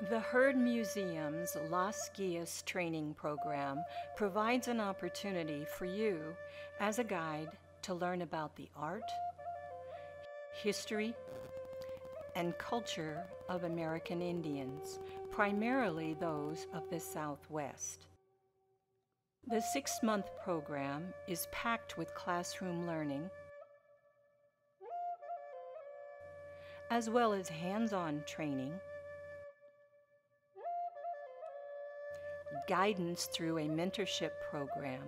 The Heard Museum's Las Guias training program provides an opportunity for you as a guide to learn about the art, history, and culture of American Indians, primarily those of the Southwest. The six month program is packed with classroom learning, as well as hands on training guidance through a mentorship program,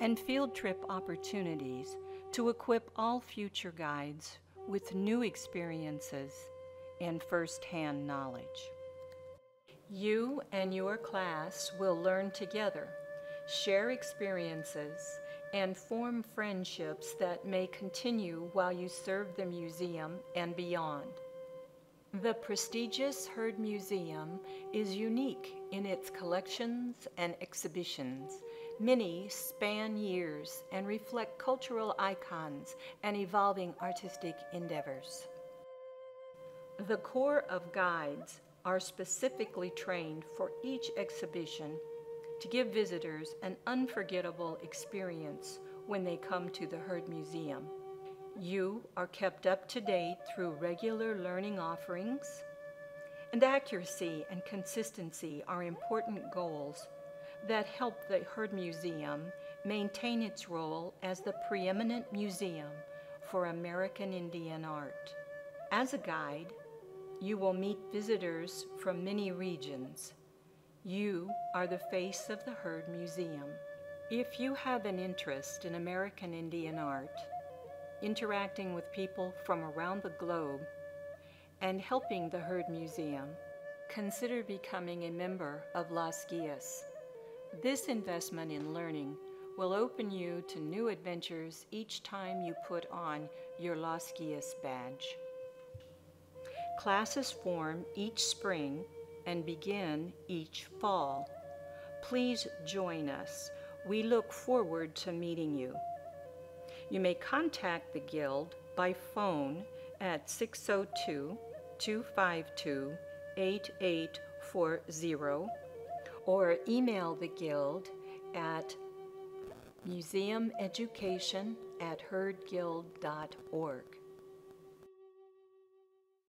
and field trip opportunities to equip all future guides with new experiences and first-hand knowledge. You and your class will learn together, share experiences, and form friendships that may continue while you serve the museum and beyond. The prestigious Heard Museum is unique in its collections and exhibitions. Many span years and reflect cultural icons and evolving artistic endeavors. The corps of guides are specifically trained for each exhibition to give visitors an unforgettable experience when they come to the Heard Museum. You are kept up to date through regular learning offerings, and accuracy and consistency are important goals that help the Heard Museum maintain its role as the preeminent museum for American Indian art. As a guide, you will meet visitors from many regions. You are the face of the Heard Museum. If you have an interest in American Indian art, interacting with people from around the globe, and helping the Heard Museum, consider becoming a member of Las Guias. This investment in learning will open you to new adventures each time you put on your Las Guias badge. Classes form each spring and begin each fall. Please join us. We look forward to meeting you. You may contact the Guild by phone at 602 252 8840 or email the Guild at museumeducation at heardguild.org.